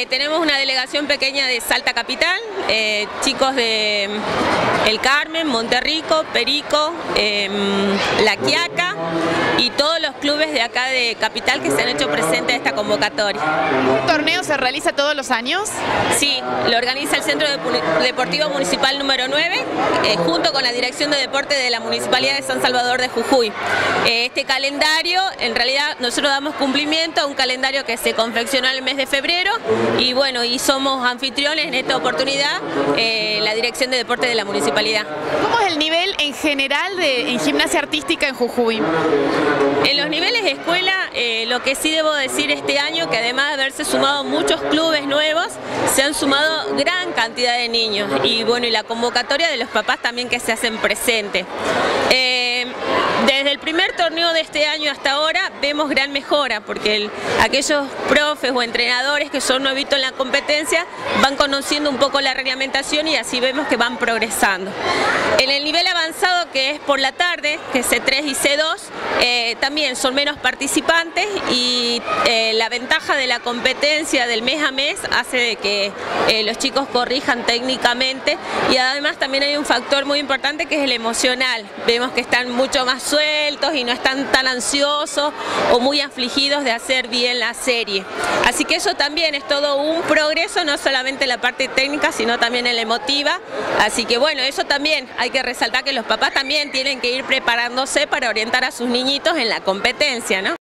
Eh, tenemos una delegación pequeña de Salta Capital, eh, chicos de mm, El Carmen, Monterrico, Perico, em, La Quiaca y todos los clubes de acá de Capital que se han hecho presentes a esta convocatoria. ¿Un torneo se realiza todos los años? Sí, lo organiza el Centro Deportivo Municipal número 9, eh, junto con la Dirección de Deporte de la Municipalidad de San Salvador de Jujuy. este calendario, en realidad nosotros damos cumplimiento a un calendario que se confeccionó en el mes de febrero y bueno, y somos anfitriones en esta oportunidad, eh, la Dirección de Deporte de la Municipalidad. ¿Cómo es el nivel en general de, en gimnasia artística en Jujuy? En los niveles de escuela, eh, lo que sí debo decir este año, que además de haberse sumado muchos clubes nuevos, se han sumado gran cantidad de niños y bueno, y la convocatoria de los papás también que se hacen presentes. Eh, desde el primer torneo de este año hasta ahora vemos gran mejora porque aquellos profes o entrenadores que son nuevitos en la competencia van conociendo un poco la reglamentación y así vemos que van progresando. En el nivel avanzado que es por la tarde, que es C3 y C2, eh, también son menos participantes y eh, la ventaja de la competencia del mes a mes hace de que eh, los chicos corrijan técnicamente y además también hay un factor muy importante que es el emocional. Vemos que están mucho más sueltos y no están tan ansiosos o muy afligidos de hacer bien la serie. Así que eso también es todo un progreso, no solamente en la parte técnica, sino también en la emotiva. Así que bueno, eso también hay que resaltar que los papás también tienen que ir preparándose para orientar a sus niñitos en la competencia, ¿no?